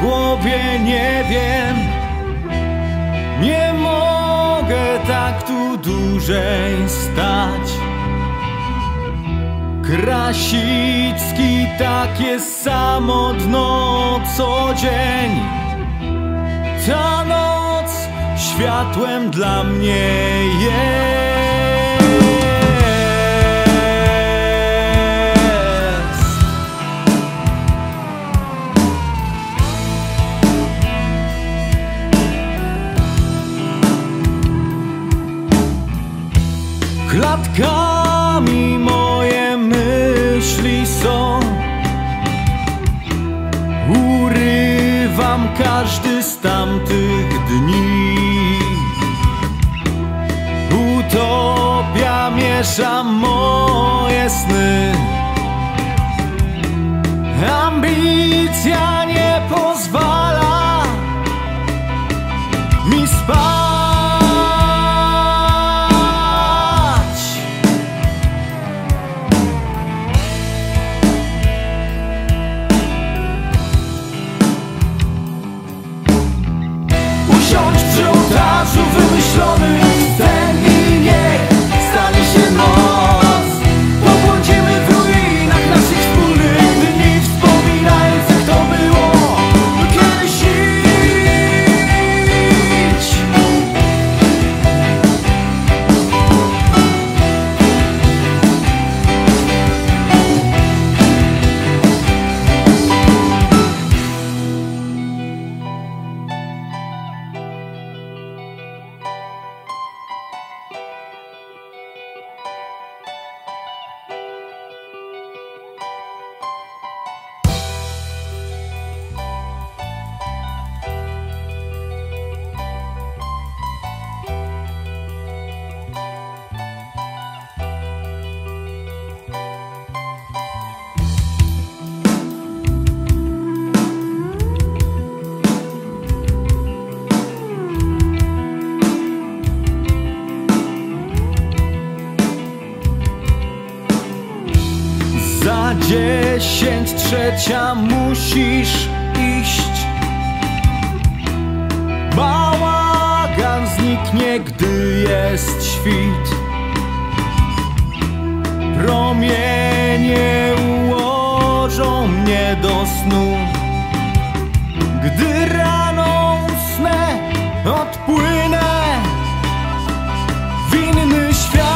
głowie nie wiem. Nie mogę tak tu dłużej stać. Krasicki takie samo dno co dzień. Ta noc światłem dla mnie jest Klatkami moje myśli są. Urywam każdy z tamtych dni. Utopia miesza moje sny. Ambicja Stronger. Za dziesięć trzecia musisz iść. Bałagan zniknie, gdy jest świt. Promienie ułożą mnie do snu. Gdy rano usnę, odpłynę. Winny świat